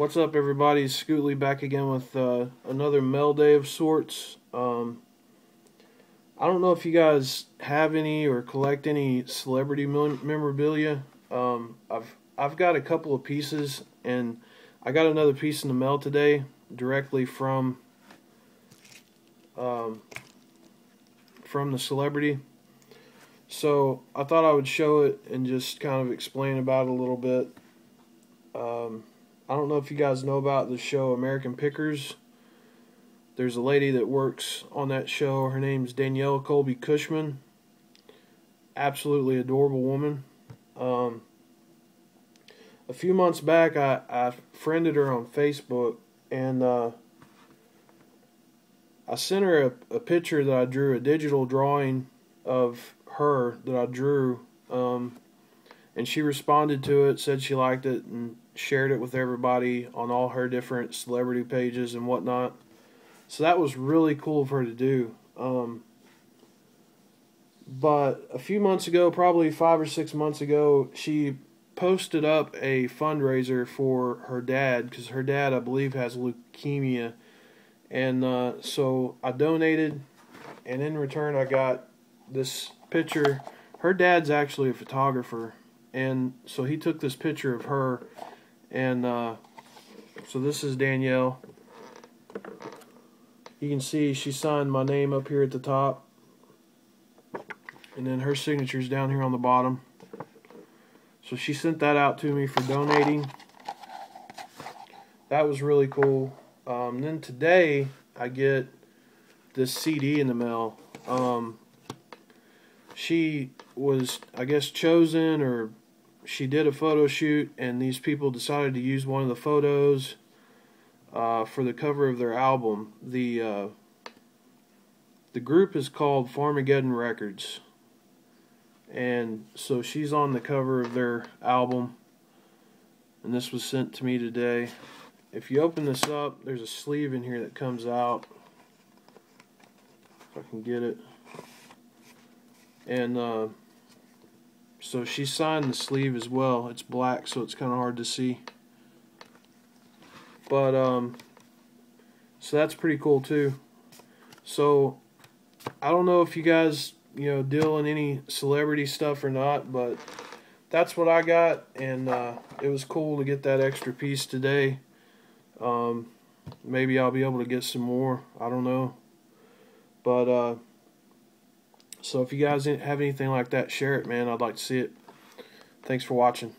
What's up, everybody? Scootley back again with uh, another mail day of sorts. Um, I don't know if you guys have any or collect any celebrity memorabilia. Um, I've I've got a couple of pieces, and I got another piece in the mail today directly from um, from the celebrity. So I thought I would show it and just kind of explain about it a little bit. Um, I don't know if you guys know about the show American Pickers. There's a lady that works on that show. Her name's Danielle Colby Cushman. Absolutely adorable woman. Um, a few months back, I, I friended her on Facebook and uh, I sent her a, a picture that I drew, a digital drawing of her that I drew. Um, and she responded to it, said she liked it, and shared it with everybody on all her different celebrity pages and whatnot. So that was really cool of her to do. Um, but a few months ago, probably five or six months ago, she posted up a fundraiser for her dad because her dad, I believe, has leukemia. And uh, so I donated, and in return, I got this picture. Her dad's actually a photographer, and so he took this picture of her and uh, so this is Danielle. You can see she signed my name up here at the top. And then her signature's down here on the bottom. So she sent that out to me for donating. That was really cool. Um, then today I get this CD in the mail. Um, she was, I guess, chosen or she did a photo shoot, and these people decided to use one of the photos uh, for the cover of their album. The uh, the group is called Farmageddon Records, and so she's on the cover of their album. And this was sent to me today. If you open this up, there's a sleeve in here that comes out. If I can get it. And uh, so she signed the sleeve as well. It's black, so it's kind of hard to see. But, um, so that's pretty cool too. So, I don't know if you guys, you know, deal in any celebrity stuff or not, but that's what I got, and uh, it was cool to get that extra piece today. Um, maybe I'll be able to get some more. I don't know. But, uh, so if you guys have anything like that, share it, man. I'd like to see it. Thanks for watching.